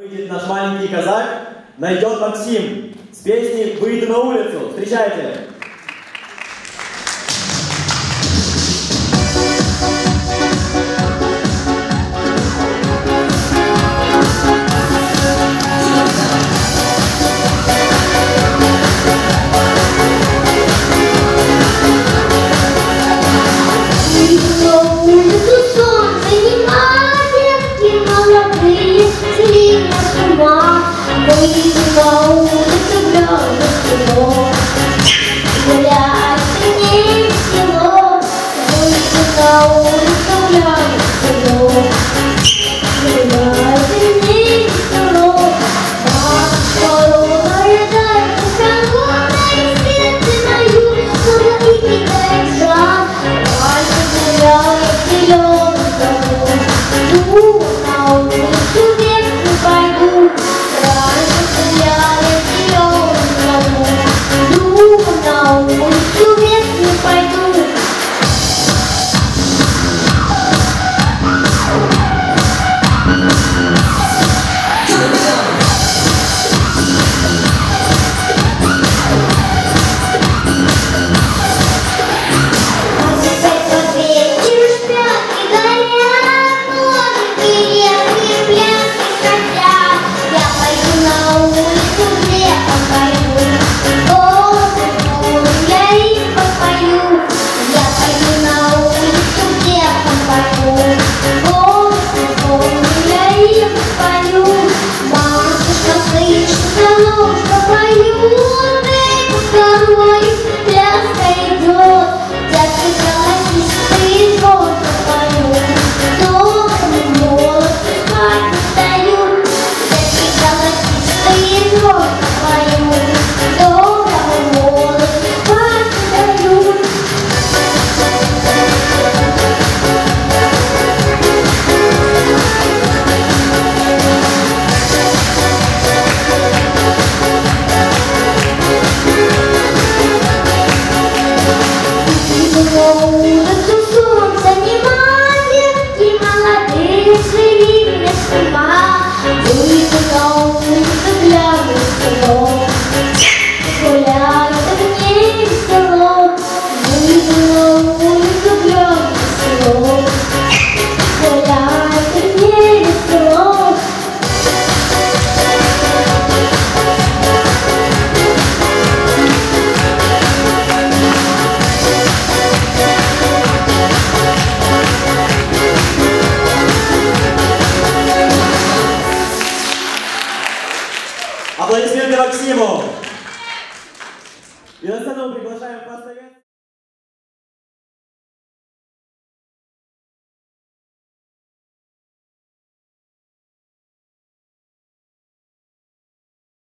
Выйдет наш маленький казак, найдет Максим с песней «Выйду на улицу». Встречайте! ума, Выйди по улице в лёдных кино. Гуляй, вернее в село, по. Максиму! И на сцену приглашаем постоять.